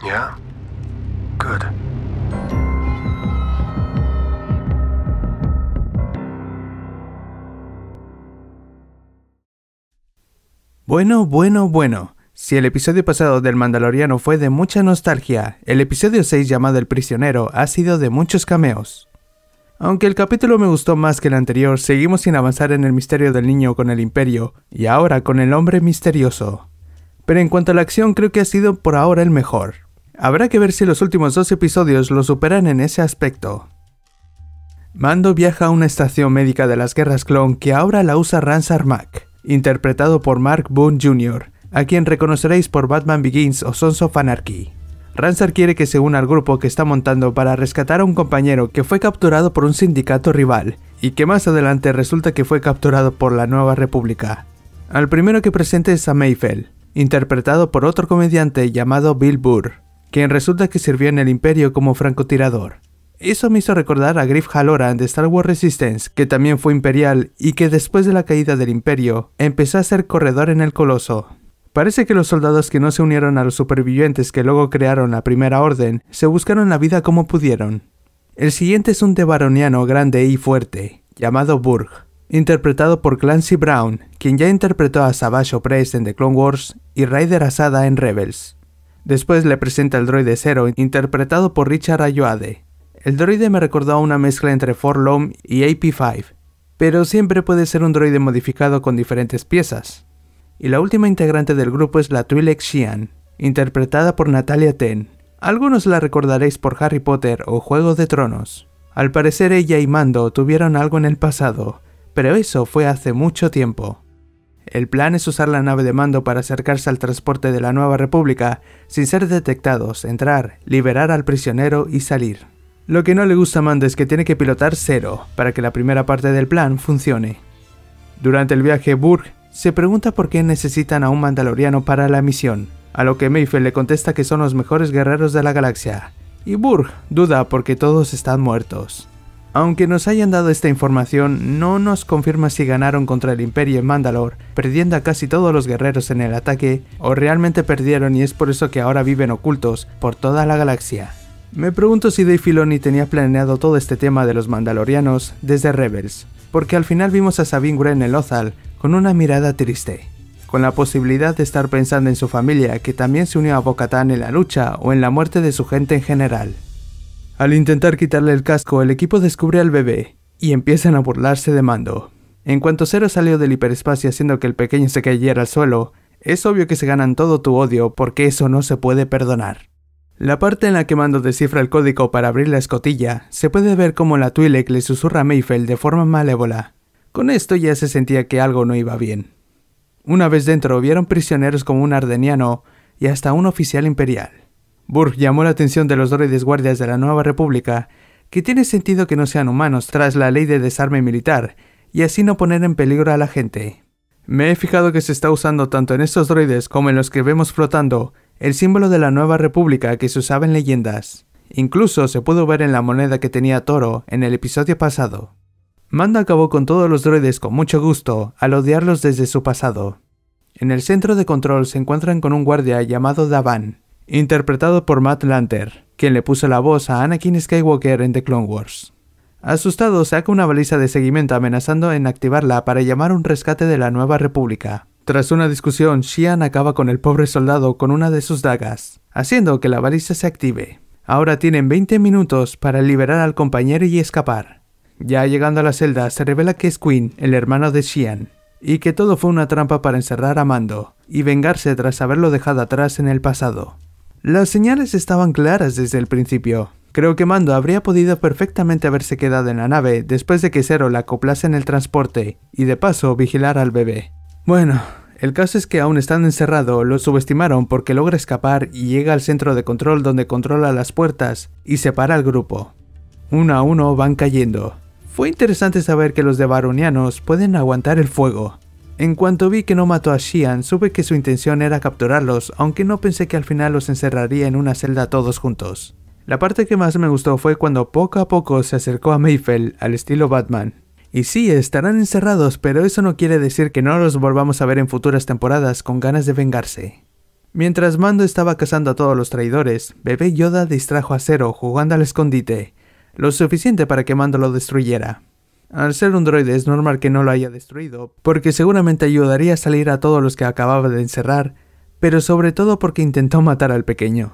Good. Bueno, bueno, bueno. Si el episodio pasado del Mandaloriano fue de mucha nostalgia, el episodio 6 llamado El prisionero ha sido de muchos cameos. Aunque el capítulo me gustó más que el anterior, seguimos sin avanzar en el misterio del niño con el imperio, y ahora con el hombre misterioso. Pero en cuanto a la acción creo que ha sido por ahora el mejor. Habrá que ver si los últimos dos episodios lo superan en ese aspecto. Mando viaja a una estación médica de las guerras clon que ahora la usa Ransar Mac, interpretado por Mark Boone Jr., a quien reconoceréis por Batman Begins o Sons of Anarchy. Ransar quiere que se una al grupo que está montando para rescatar a un compañero que fue capturado por un sindicato rival y que más adelante resulta que fue capturado por la Nueva República. Al primero que presente es a Mayfell, interpretado por otro comediante llamado Bill Burr, quien resulta que sirvió en el Imperio como francotirador. Eso me hizo recordar a Griff Halloran de Star Wars Resistance, que también fue imperial y que después de la caída del Imperio empezó a ser corredor en el Coloso. Parece que los soldados que no se unieron a los supervivientes que luego crearon la Primera Orden se buscaron la vida como pudieron. El siguiente es un debaroniano grande y fuerte, llamado Burg, interpretado por Clancy Brown, quien ya interpretó a Savage Opress en The Clone Wars y Ryder Asada en Rebels. Después le presenta el droide Zero, interpretado por Richard Ayoade. El droide me recordó a una mezcla entre Forlom y AP5, pero siempre puede ser un droide modificado con diferentes piezas y la última integrante del grupo es la Twi'lek Xian, interpretada por Natalia Ten. Algunos la recordaréis por Harry Potter o Juego de Tronos. Al parecer ella y Mando tuvieron algo en el pasado, pero eso fue hace mucho tiempo. El plan es usar la nave de Mando para acercarse al transporte de la Nueva República sin ser detectados, entrar, liberar al prisionero y salir. Lo que no le gusta a Mando es que tiene que pilotar cero para que la primera parte del plan funcione. Durante el viaje, Burg se pregunta por qué necesitan a un mandaloriano para la misión, a lo que Mayfield le contesta que son los mejores guerreros de la galaxia, y Burg duda porque todos están muertos. Aunque nos hayan dado esta información, no nos confirma si ganaron contra el Imperio en Mandalore, perdiendo a casi todos los guerreros en el ataque, o realmente perdieron y es por eso que ahora viven ocultos por toda la galaxia. Me pregunto si Dave Filoni tenía planeado todo este tema de los mandalorianos desde Rebels, porque al final vimos a Sabine Wren en Lothal con una mirada triste, con la posibilidad de estar pensando en su familia que también se unió a Bocatán en la lucha o en la muerte de su gente en general. Al intentar quitarle el casco, el equipo descubre al bebé y empiezan a burlarse de Mando. En cuanto Zero salió del hiperespacio haciendo que el pequeño se cayera al suelo, es obvio que se ganan todo tu odio porque eso no se puede perdonar. La parte en la que Mando descifra el código para abrir la escotilla, se puede ver como la Twi'lek le susurra a Mayfeld de forma malévola, con esto ya se sentía que algo no iba bien. Una vez dentro vieron prisioneros como un ardeniano y hasta un oficial imperial. Burg llamó la atención de los droides guardias de la Nueva República, que tiene sentido que no sean humanos tras la ley de desarme militar, y así no poner en peligro a la gente. Me he fijado que se está usando tanto en estos droides como en los que vemos flotando el símbolo de la Nueva República que se usaba en leyendas. Incluso se pudo ver en la moneda que tenía Toro en el episodio pasado. Mando acabó con todos los droides con mucho gusto, al odiarlos desde su pasado. En el centro de control se encuentran con un guardia llamado Davan, interpretado por Matt Lanter, quien le puso la voz a Anakin Skywalker en The Clone Wars. Asustado, saca una baliza de seguimiento amenazando en activarla para llamar un rescate de la Nueva República. Tras una discusión, Xian acaba con el pobre soldado con una de sus dagas, haciendo que la baliza se active. Ahora tienen 20 minutos para liberar al compañero y escapar. Ya llegando a la celda, se revela que es Quinn, el hermano de Xian, y que todo fue una trampa para encerrar a Mando y vengarse tras haberlo dejado atrás en el pasado. Las señales estaban claras desde el principio. Creo que Mando habría podido perfectamente haberse quedado en la nave después de que Zero la acoplase en el transporte y de paso vigilar al bebé. Bueno, el caso es que aún estando encerrado lo subestimaron porque logra escapar y llega al centro de control donde controla las puertas y separa al grupo. Uno a uno van cayendo, fue interesante saber que los de Baronianos pueden aguantar el fuego. En cuanto vi que no mató a Xian, supe que su intención era capturarlos, aunque no pensé que al final los encerraría en una celda todos juntos. La parte que más me gustó fue cuando poco a poco se acercó a Mayfell al estilo Batman. Y sí, estarán encerrados, pero eso no quiere decir que no los volvamos a ver en futuras temporadas con ganas de vengarse. Mientras Mando estaba cazando a todos los traidores, Bebé Yoda distrajo a Zero jugando al escondite, lo suficiente para que Mando lo destruyera. Al ser un droide es normal que no lo haya destruido, porque seguramente ayudaría a salir a todos los que acababa de encerrar, pero sobre todo porque intentó matar al pequeño.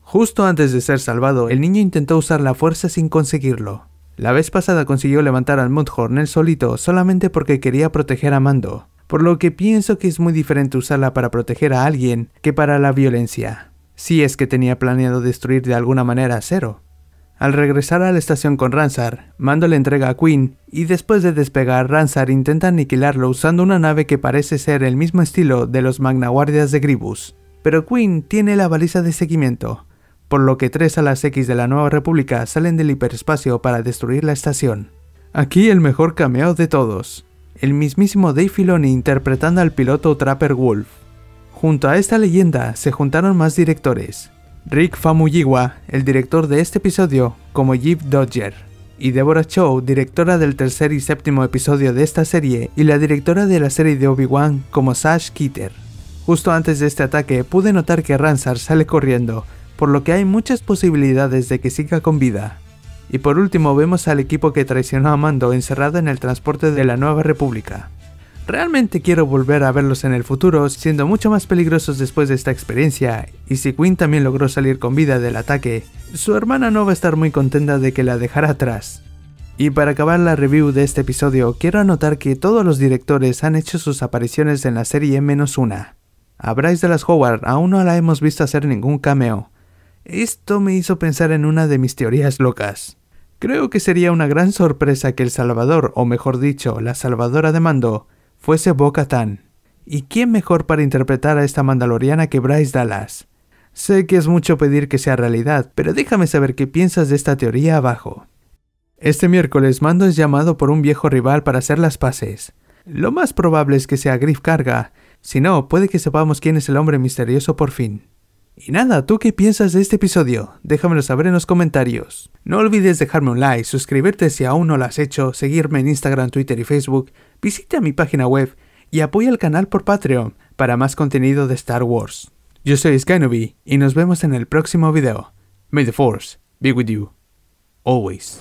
Justo antes de ser salvado, el niño intentó usar la fuerza sin conseguirlo. La vez pasada consiguió levantar al Mudhorn él solito solamente porque quería proteger a Mando, por lo que pienso que es muy diferente usarla para proteger a alguien que para la violencia, si es que tenía planeado destruir de alguna manera a Zero. Al regresar a la estación con Ransar, Mando le entrega a Queen y después de despegar, Ransar intenta aniquilarlo usando una nave que parece ser el mismo estilo de los Magnaguardias de Gribus. Pero Queen tiene la baliza de seguimiento, por lo que tres alas X de la Nueva República salen del hiperespacio para destruir la estación. Aquí el mejor cameo de todos el mismísimo Dave Filoni interpretando al piloto Trapper Wolf. Junto a esta leyenda se juntaron más directores, Rick Famuyiwa, el director de este episodio, como Jeep Dodger, y Deborah Chow, directora del tercer y séptimo episodio de esta serie y la directora de la serie de Obi-Wan como Sash Keeter. Justo antes de este ataque pude notar que Ransar sale corriendo, por lo que hay muchas posibilidades de que siga con vida. Y por último vemos al equipo que traicionó a Mando encerrado en el transporte de la Nueva República. Realmente quiero volver a verlos en el futuro, siendo mucho más peligrosos después de esta experiencia, y si Quinn también logró salir con vida del ataque, su hermana no va a estar muy contenta de que la dejara atrás. Y para acabar la review de este episodio, quiero anotar que todos los directores han hecho sus apariciones en la serie menos una. A Bryce Dallas Howard aún no la hemos visto hacer ningún cameo. Esto me hizo pensar en una de mis teorías locas. Creo que sería una gran sorpresa que el Salvador, o mejor dicho, la Salvadora de Mando, fuese Boca Tan. ¿Y quién mejor para interpretar a esta mandaloriana que Bryce Dallas? Sé que es mucho pedir que sea realidad, pero déjame saber qué piensas de esta teoría abajo. Este miércoles Mando es llamado por un viejo rival para hacer las paces. Lo más probable es que sea Griff Carga, si no, puede que sepamos quién es el hombre misterioso por fin. Y nada, ¿tú qué piensas de este episodio? Déjamelo saber en los comentarios. No olvides dejarme un like, suscribirte si aún no lo has hecho, seguirme en Instagram, Twitter y Facebook, visita mi página web y apoya el canal por Patreon para más contenido de Star Wars. Yo soy Skynobi y nos vemos en el próximo video. May the Force be with you. Always.